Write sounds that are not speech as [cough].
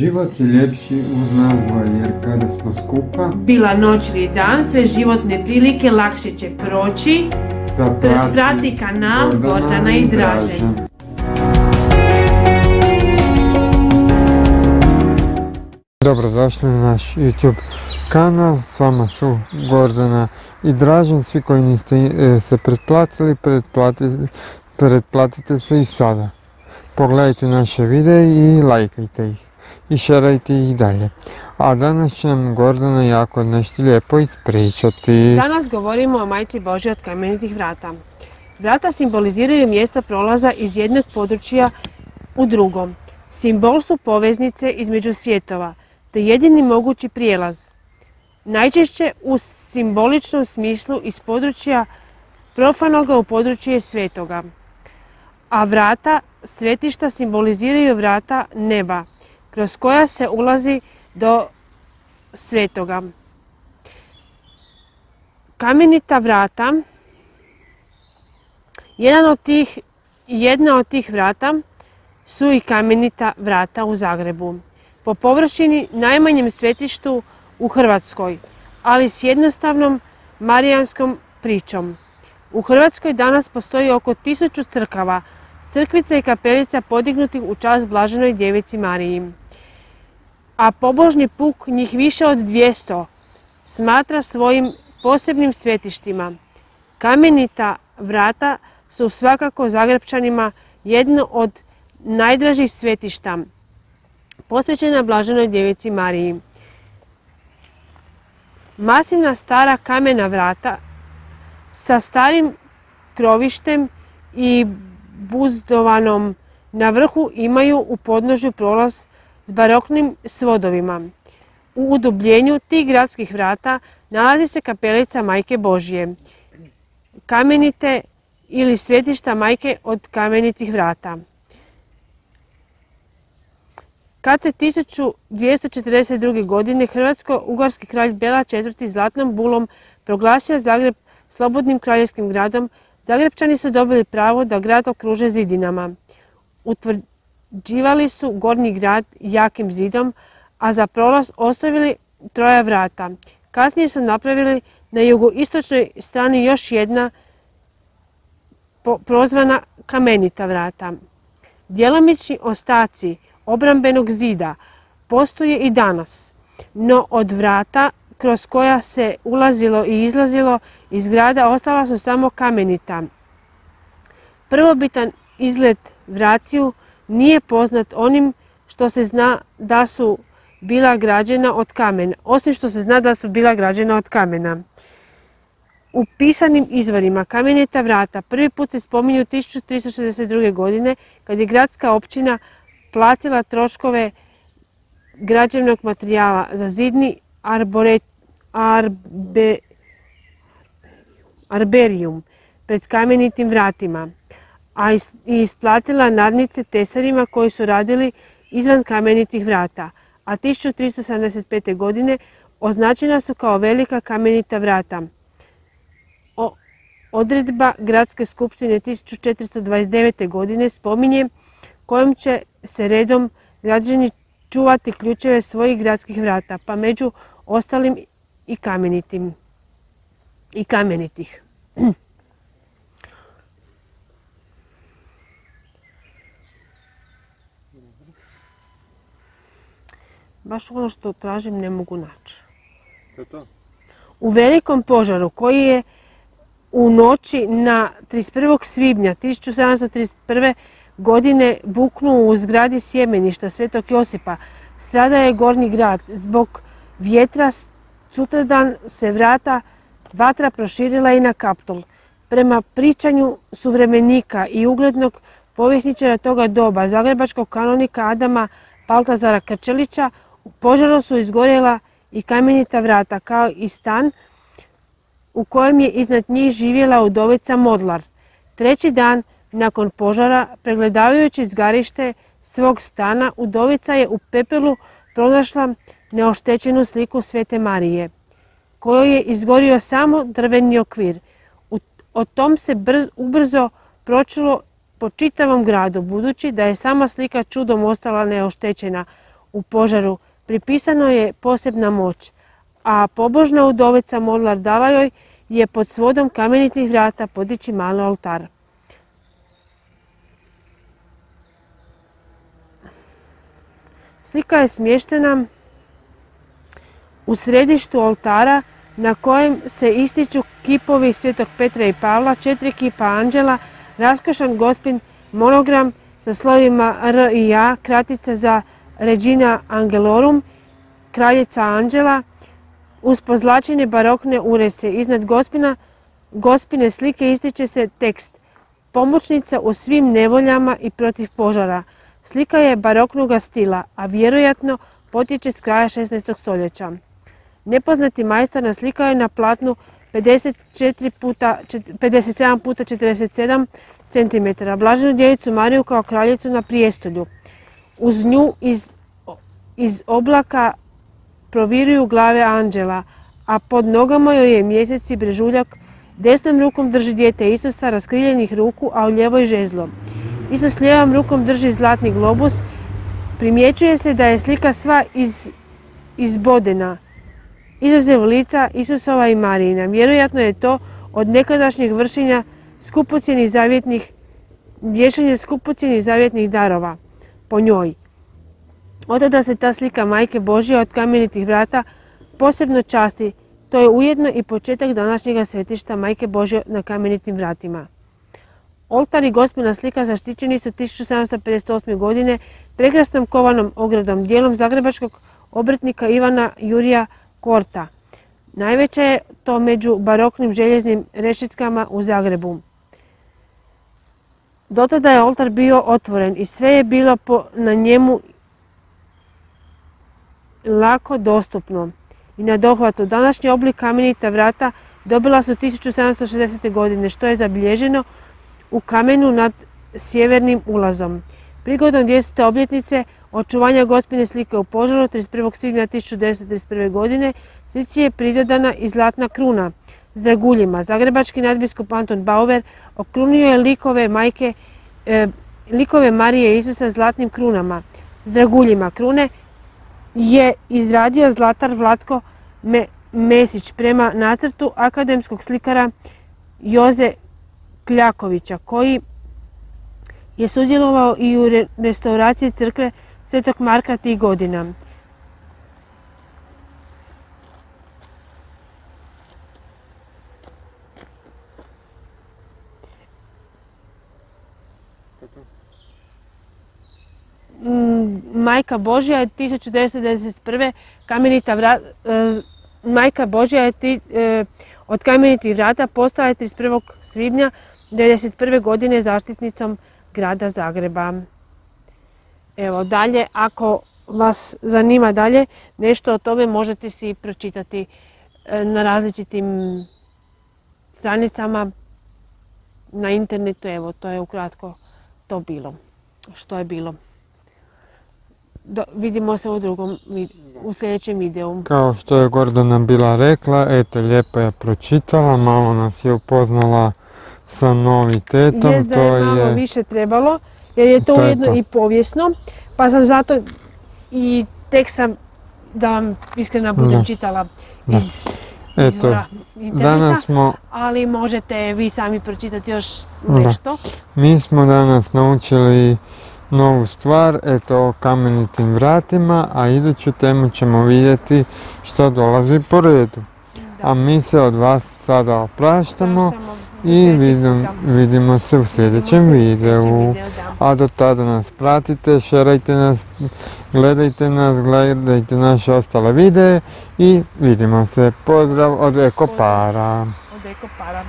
Život je ljepši uz nas dvoje, jer kada smo skupa, Bila noć ili dan, sve životne prilike lakše će proći. da prati, Prati kanal Gordana i Dražen. Dobrodošli na naš YouTube kanal, s vama su Gordana i Dražen, svi koji niste e, se pretplatili, pretplati- pretplatite se i sada. Pogledajte naše videe i lajkajte ih i šerajte ih dalje. A danas će nam Gordana jako nešto lijepo ispričati. Danas govorimo o majci Božje od kamenitih vrata. Vrata simboliziraju mjesta prolaza iz jednog područja u drugom. Simbol su poveznice između svjetova, te jedini mogući prijelaz. Najčešće u simboličnom smislu iz područja profanoga u područje svetoga. A vrata svetišta simboliziraju vrata neba, kroz koja se ulazi do svetoga. Kamenita vrata, jedan od tih, jedna od tih vrata su i kamenita vrata u Zagrebu. Po površini najmanjem svetištu u Hrvatskoj, ali s jednostavnom marijanskom pričom. U Hrvatskoj danas postoji oko tisuću crkava, crkvica i kapelica podignutih u čast Blaženoj djevici Mariji. A pobožni puk njih više od 200 smatra svojim posebnim svetištima. Kamenita vrata su svakako Zagrebčanima jedno od najdražih svetišta, posvećena Blaženoj djevici Mariji. Masivna stara kamena vrata sa starim krovištem i buzdovanom na vrhu imaju u podnožju prolaz baroknim svodovima. U udubljenju tih gradskih vrata nalazi se kapelica Majke Božje, kamenite ili svetišta Majke od kamenitih vrata. Kad se 1242. godine Hrvatsko-Ugarski kralj Bela IV. zlatnom bulom proglasio Zagreb slobodnim kraljevskim gradom, Zagrebčani su dobili pravo da grad okruže zidinama. Utvrđivali su gornji grad jakim zidom, a za prolaz ostavili troja vrata. Kasnije su napravili na jugoistočnoj strani još jedna prozvana kamenita vrata. Djelomični ostaci obrambenog zida postoje i danas, no od vrata kroz koja se ulazilo i izlazilo iz grada ostala su samo kamenita. Prvobitan izgled vratiju nije poznat onim što se zna da su bila građena od kamena, osim što se zna da su bila građena od kamena. U pisanim izvorima kamenita vrata prvi put se spominju 1362. godine kad je gradska općina platila troškove građevnog materijala za zidni arberijum pred kamenitim vratima, a isplatila nadnice tesarima koji su radili izvan kamenitih vrata, a 1375. godine označena su kao velika kamenita vrata. Odredba Gradske skupštine 1429. godine spominje kojom će se redom građani čuvati ključeve svojih gradskih vrata, pa među ostalim i kamenitim i kamenitih. [clears throat] Baš ono što tražim ne mogu naći. U velikom požaru koji je u noći na 31. svibnja 1731. godine buknuo u zgradi sjemeništa Svetog Josipa. Strada je gornji grad. Zbog vjetra sutradan se vrata vatra proširila i na Kaptol. Prema pričanju suvremenika i uglednog povjesničara toga doba, zagrebačkog kanonika Adama Baltazara Krčelića, u požaru su izgorjela i kamenita vrata, kao i stan u kojem je iznad njih živjela udovica Modlar. Treći dan nakon požara, pregledavajući zgarište svog stana, udovica je u pepelu pronašla neoštećenu sliku Svete Marije, kojoj je izgorio samo drveni okvir. O tom se brz- ubrzo pročulo po čitavom gradu, budući da je sama slika čudom ostala neoštećena. u požaru pripisano je posebna moć, a pobožna udovica Modlar dala joj je pod svodom kamenitih vrata podići malo oltar. Slika je smještena u središtu oltara na kojem se ističu kipovi Svetog Petra i Pavla, četiri kipa anđela, raskošan gospin, monogram sa slovima R i A, kratica za Regina Angelorum, kraljica anđela, uz pozlačenje barokne urese. Iznad gospina, gospine slike ističe se tekst Pomoćnica u svim nevoljama i protiv požara. Slika je baroknog stila, a vjerojatno potječe s kraja 16. stoljeća. Nepoznati majstor naslikao je na platnu 54 puta, 57 puta 47 cm. Blaženu djevicu Mariju kao kraljicu na prijestolju. Uz nju iz, iz oblaka proviruju glave anđela, a pod nogama joj je mjesec i brežuljak. Desnom rukom drži dijete Isusa, raskriljenih ruku, a u ljevoj žezlo. Isus lijevom rukom drži zlatni globus. Primjećuje se da je slika sva iz, izbodena. Izuzev lica Isusova i Marijina. Vjerojatno je to od nekadašnjeg vršenja skupocjenih zavjetnih, vješanja skupocjenih zavjetnih darova po njoj. Od se ta slika Majke Božje od kamenitih vrata posebno časti. To je ujedno i početak današnjega svetišta Majke Božje na kamenitim vratima. Oltar i gospina slika zaštićeni su 1758. godine prekrasnom kovanom ogradom, dijelom zagrebačkog obretnika Ivana Jurija Korta. Najveća je to među baroknim željeznim rešitkama u Zagrebu. Dotada je oltar bio otvoren i sve je bilo na njemu lako dostupno i na dohvatu. Današnji oblik kamenita vrata dobila su 1760. godine, što je zabilježeno u kamenu nad sjevernim ulazom. Prigodom 10. obljetnice očuvanja gospine slike u požaru 31. svibnja 1931. godine slici je pridodana i zlatna kruna s draguljima. Zagrebački nadbiskup Anton Bauer okrunio je likove majke, e, likove Marije Isusa zlatnim krunama draguljima. Krune je izradio zlatar Vlatko Mesić prema nacrtu akademskog slikara Joze Kljakovića koji je sudjelovao i u restauraciji crkve Svetog Marka tih godina. Mm, Majka Božja je 1991. kamenita vrata, e, Majka Božja je e, od kamenitih vrata postala je 31. svibnja 1991. godine zaštitnicom grada Zagreba. Evo dalje, ako vas zanima dalje nešto o tome možete si pročitati e, na različitim stranicama na internetu. Evo, to je ukratko to bilo. Što je bilo. vidimo se u drugom, u sljedećem videu. Kao što je Gordana bila rekla, eto, lijepo je pročitala, malo nas je upoznala sa novitetom. Jest da je malo više trebalo, jer je to, ujedno i povijesno, pa sam zato i tek sam, da vam iskreno budem čitala iz Eto, danas smo... ali možete vi sami pročitati još nešto. Mi smo danas naučili novu stvar, eto o kamenitim vratima, a iduću temu ćemo vidjeti što dolazi po redu. A mi se od vas sada opraštamo i vidimo se u sljedećem videu. A do tada nas pratite, šerajte nas, gledajte nas, gledajte naše ostale videe i vidimo se. Pozdrav od Ekopara. Od Ekopara.